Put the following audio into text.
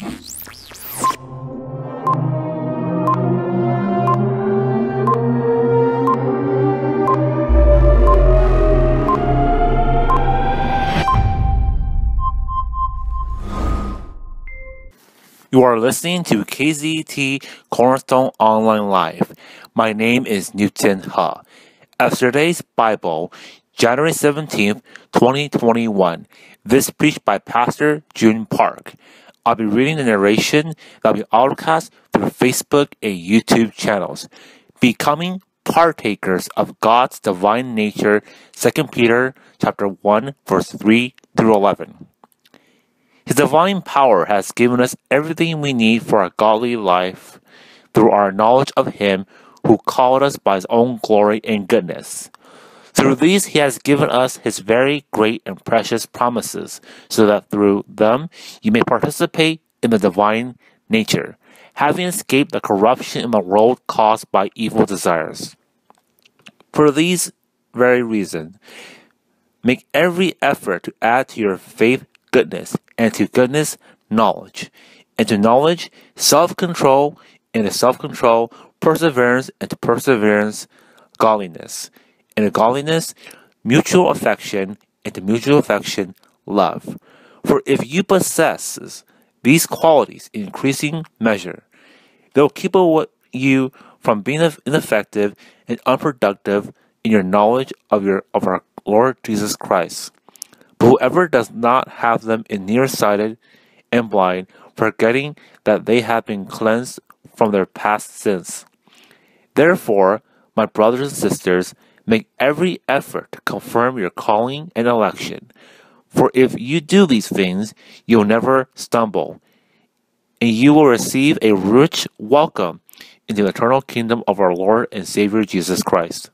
You are listening to KZET Cornerstone Online Live. My name is Newton Ha. As today's Bible, January 17th, 2021. This preached by Pastor June Park. I'll be reading the narration that will be broadcast through Facebook and YouTube channels. Becoming partakers of God's divine nature, 2 Peter chapter 1, verse 3 through 11. His divine power has given us everything we need for a godly life through our knowledge of Him who called us by His own glory and goodness. Through these, He has given us His very great and precious promises, so that through them you may participate in the divine nature, having escaped the corruption in the world caused by evil desires. For these very reasons, make every effort to add to your faith goodness, and to goodness, knowledge, and to knowledge, self control, and to self control, perseverance, and to perseverance, godliness, and godliness, mutual affection, and to mutual affection, love. For if you possess these qualities in increasing measure, they will keep you from being ineffective and unproductive in your knowledge of your of our Lord Jesus Christ. But whoever does not have them is nearsighted and blind, forgetting that they have been cleansed from their past sins. Therefore, my brothers and sisters, make every effort to confirm your calling and election. For if you do these things, you'll never stumble, and you will receive a rich welcome in the eternal kingdom of our Lord and Savior Jesus Christ.